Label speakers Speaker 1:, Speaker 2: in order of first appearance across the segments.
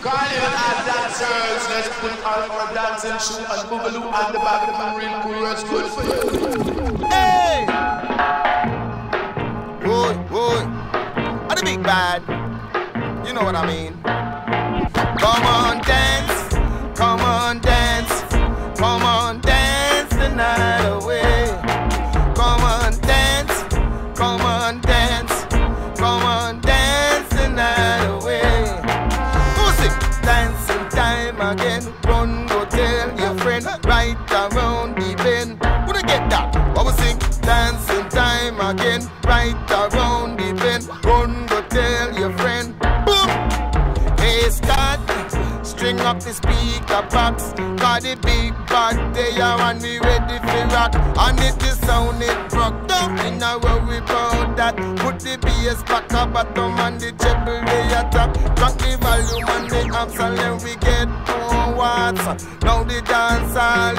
Speaker 1: Carnival and dancers, let's put on our dancing shoe and boogaloo and the bag of real cool it's good for you.
Speaker 2: Hey! Boy, boy. I'm the big bad. You know what I mean. Come on, dance. Time again. Right around the bend. Run, go tell your friend. Boom! Hey, Scott. String up the speaker box. Got the big bad they are and we ready for rock. And if the sound it broke down, in a worry about that. Put the bass back up bottom and the treble they a top. Drop the volume and the amps and then we get more watts. Now the dance all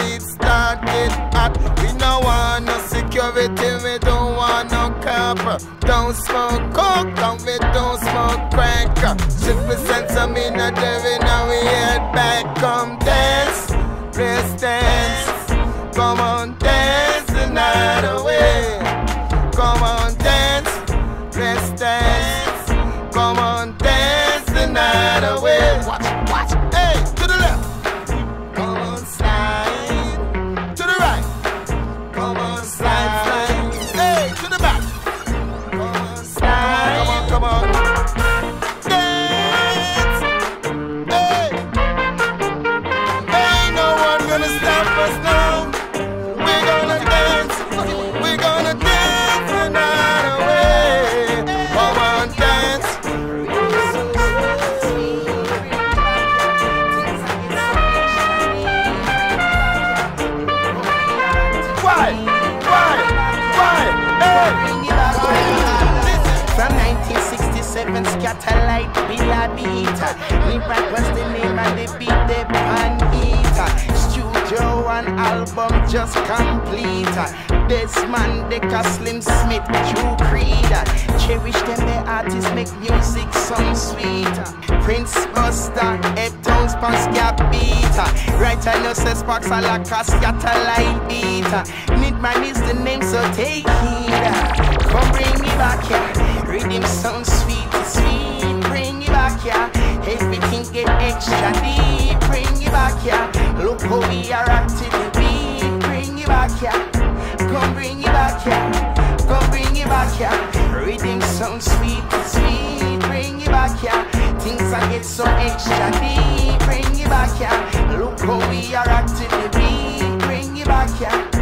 Speaker 2: Don't smoke coke, and we don't smoke crack. Triple sense of me not there, now we head back. Come dance, let's dance. Come on, dance
Speaker 3: Studio album just complete. This man, Deca Slim Smith, True Creed. Cherish them, the artists make music some sweet. Prince Buster, Heptones, Pascal Beater. Right, I know, says Sparks, a la Scatterlight Beater. Midman is the name, so take heed. Come bring me back here. Rhythm sounds sweet, sweet. Bring me back here. Everything get extra deep. How we are active the beat. Bring it back here. Come bring it back here. Come bring it back here. Rhythm sounds sweet, sweet. Bring it back here. Things I get so extra deep. Bring it back here. Look how we are active the beat. Bring it back here.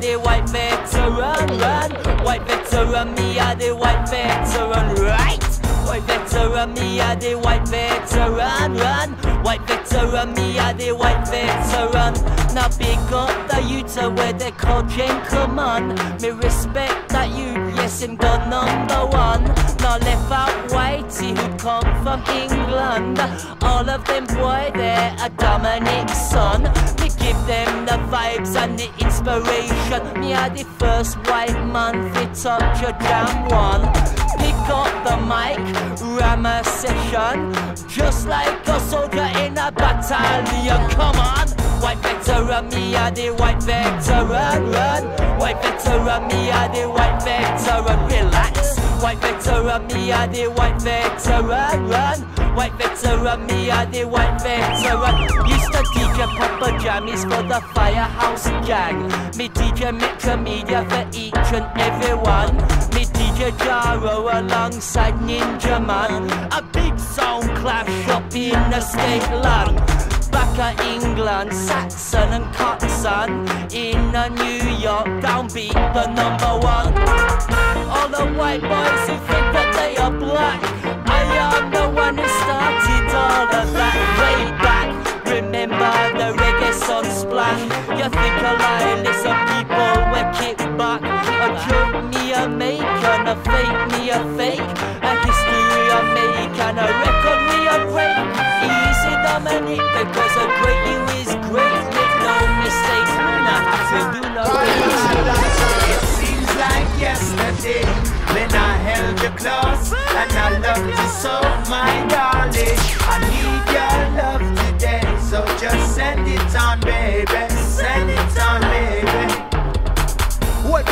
Speaker 4: The white veteran, run. White veteran, me a the white veteran, right. White veteran, me a the white veteran, run. White veteran, me a the white veteran. Now big up the youth where they call gentleman. Me respect that you, yes, and God number one. Now left out whitey who come from England. All of them boy, they're a Dominic son. Me give them the vibes and the inspiration. Me are the first white man fit touch your jam one. Pick up the mic, ram a session. Just like a soldier in a battalion. Come on, white veteran, me are the white veteran. Run, white veteran, me are the white veteran. Relax. White veteran, me are the white veteran. Run, white veteran, me are the white veteran. Used to teach DJ Papa Jammies for the Firehouse Gang. Me teach DJ Metro Media for each and everyone. Me teach DJ Jaro alongside Ninjaman. A big sound clash up in the state land. Back at England, Saxon and Coxsone In a New York, downbeat the number one All the white boys
Speaker 5: Because a great you is great. Make no mistakes, not to do no
Speaker 3: It seems like yesterday when I held you close and I loved you so, my darling. I need your love today, so just send it on, baby.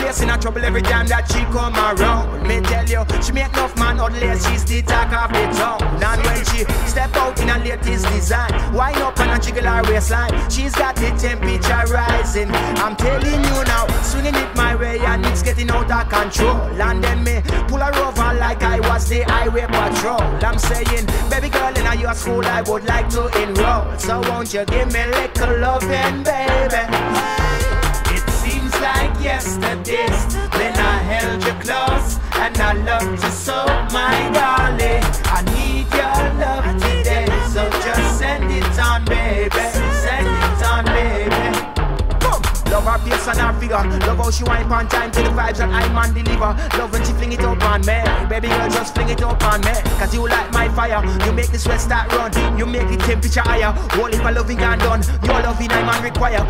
Speaker 3: Place in a trouble every time that she come around. Me tell you, she make enough man unless she's the talk of the town. And when she step out in a latest design, wind up and a jiggle her waistline. She's got the temperature rising. I'm telling you now, swinging it my way and it's getting out of control. And then me pull her over like I was the highway patrol. I'm saying, baby girl, in your school I would like to enroll. So won't you give me a little loving, baby? Seems like yesterday when I held you close and I loved you so, my darling. I need your love today, so just send it on, baby. Send it on, baby. Love her face and her figure. Love how she wine on time to the vibes that I man deliver. Love when she fling it up on me. Baby girl, just fling it up on me. Cause you light my fire. You make the sweat start run. You make the temperature higher. All if my loving gone done. Your loving I man require.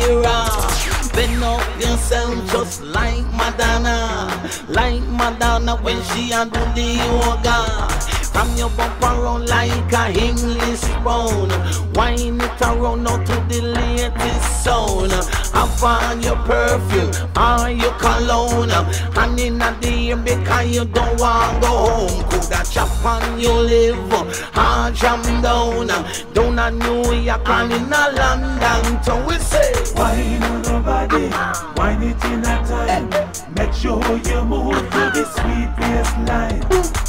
Speaker 5: Shakira. Bend up yourself just like Madonna. Like Madonna when she a do the yoga. From your bump around like a English bone. Wine it around now to the latest sound. Have on your perfume or your cologne. And in the air because you don't want to go home. Coulda chop on your liver or jam down. Down a New York and in a London town. We say.
Speaker 6: Wine on nobody, wine it in a time. Make sure you move to the sweet line.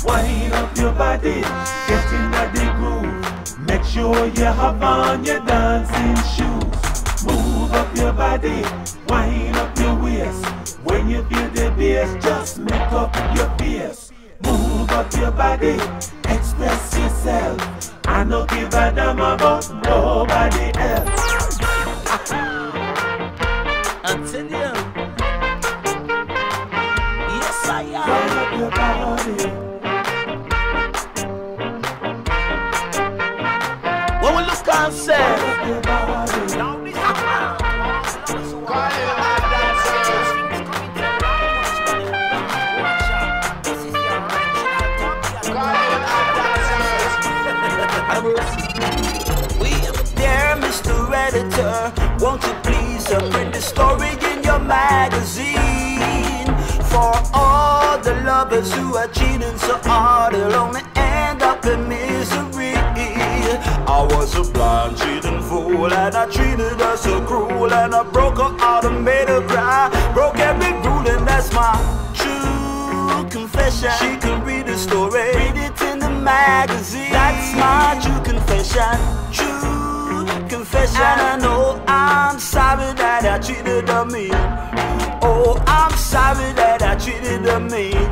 Speaker 6: Wine up your body, get in the groove. Make sure you have on your dancing shoes. Move up your body, wine up your waist. When you feel the bass, just make up your face. Move up your body, express yourself. I don't give a damn about nobody else.
Speaker 5: Tell you. Yes, I am.
Speaker 6: Wine up your body.
Speaker 5: When we look ourselves. Editor. Won't you please print the story in your magazine for all the lovers who are cheating so hard they'll only end up in misery. I was a blind cheating fool and I treated her so cruel and I broke her heart and made her cry. Broke every rule and that's my true confession. She can read the story, read it in the magazine. That's my true confession. True confession. I know I'm sorry that I treated her mean. Oh, I'm sorry that I treated her mean.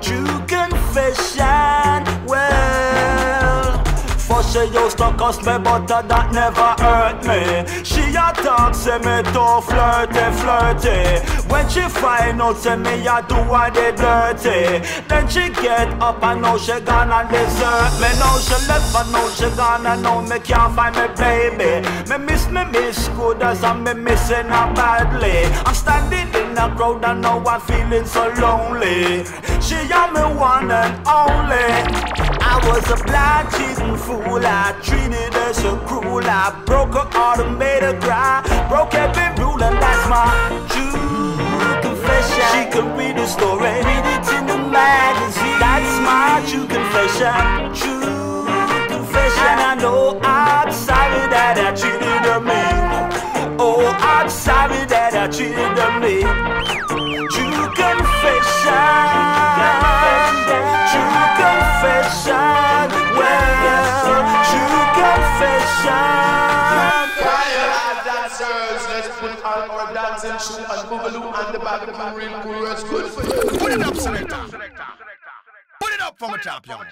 Speaker 5: True confession. Well. For she used to cuss me, but that never hurt me. She a talk, say me too flirty, flirty. When she find out, say me a do what they dirty. Then she get up and now she gone and desert me. Now she left and now she gone and now me can't find me baby. Me miss me miss good as I'm me missing her badly. I'm standing in a crowd and now I'm feeling so lonely. She am me one and only. I was a blind cheating fool. I treated her so cruel. I broke her heart and made her cry. Broke every rule and that's my true confession. She could read the story,
Speaker 1: put on our dancing shoe and boogaloo and the good for you.
Speaker 2: Put it up, selector. Put it up from the top, young.